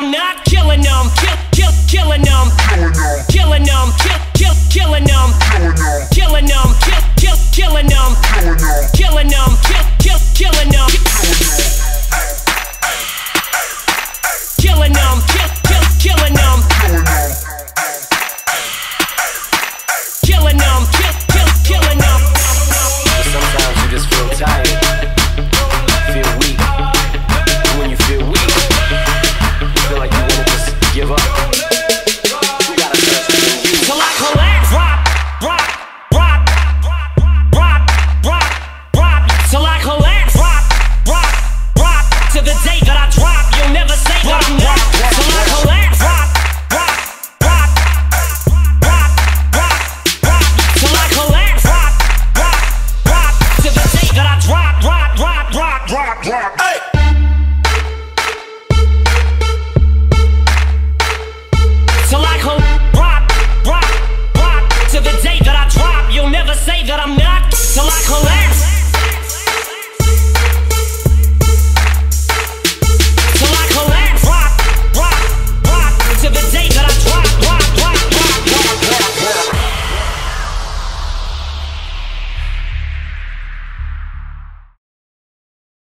I'm not killing them. Kill, kill, killing them. Killing them. give up. Till I collapse, rock, rock, rock To the day that I drop You'll never say that I'm not Till I collapse.